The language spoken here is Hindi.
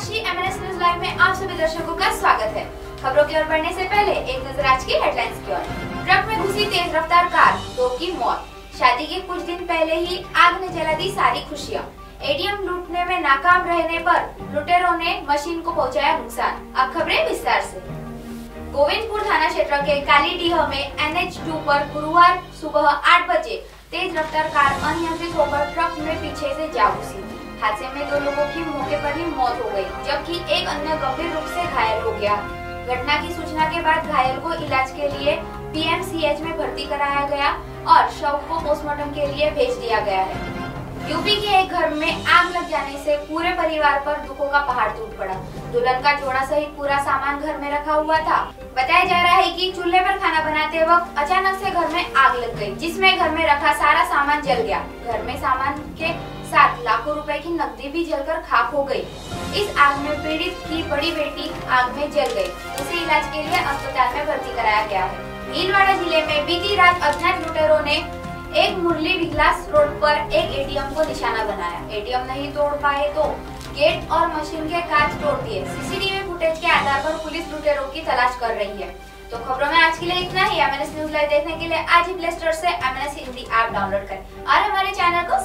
श्री एमएनएस न्यूज़ लाइव में आप सभी दर्शकों का स्वागत है। खबरों की ओर बढ़ने से पहले एक नज़र आज की हेडलाइंस की ओर। ट्रक में घुसी तेज रफ्तार कार, दो की मौत। शादी के कुछ दिन पहले ही आग ने जला दी सारी खुशियाँ। एटीएम लूटने में नाकाम रहने पर लुटेरों ने मशीन को पहुँचाया नुकसान। अब खबरें विस्तार ऐसी गोविंदपुर थाना क्षेत्र के कालीडीह में एन एच टू आरोप गुरुवार सुबह आठ बजे तेज रफ्तार कार अनियंत्रित होकर ट्रक में पीछे से जा घुसी। हादसे में दो लोगों की मौके पर ही मौत हो गई, जबकि एक अन्य गंभीर रूप से घायल हो गया। घटना की सूचना के बाद घायल को इलाज के लिए पीएमसीएच में भर्ती कराया गया और शव को पोस्टमार्टम के लिए भेज दिया गया है। यूपी के एक घर में आग लग जाने से पूरे परिवार पर दुखों का पहाड़ टूट पड़ा। दुल्हन का जोड़ा सहित पूरा सामान घर में रखा हुआ था। बताया जा रहा है कि चूल्हे पर खाना बनाते वक्त अचानक से घर में आग लग गई जिसमें घर में रखा सारा सामान जल गया। घर में सामान की भी जलकर खाक हो गई। इस आग में पीड़ित की बड़ी बेटी आग में जल गई। उसे इलाज के लिए अस्पताल में भर्ती कराया गया है। भीलवाड़ा ज़िले में बीती रात अज्ञात लुटेरों ने एक मुरली विगलास रोड पर एक एटीएम को निशाना बनाया। एटीएम नहीं तोड़ पाए तो गेट और मशीन के कांच तोड़ दिए। सीसीटीवी फुटेज के आधार पर पुलिस लुटेरों की तलाश कर रही है। तो खबरों में आज के लिए इतना ही। एमएनएस न्यूज़ लाइव देखने के लिए आज ही प्ले स्टोर से एमएनएस हिंदी ऐप डाउनलोड करें। और हमारे चैनल को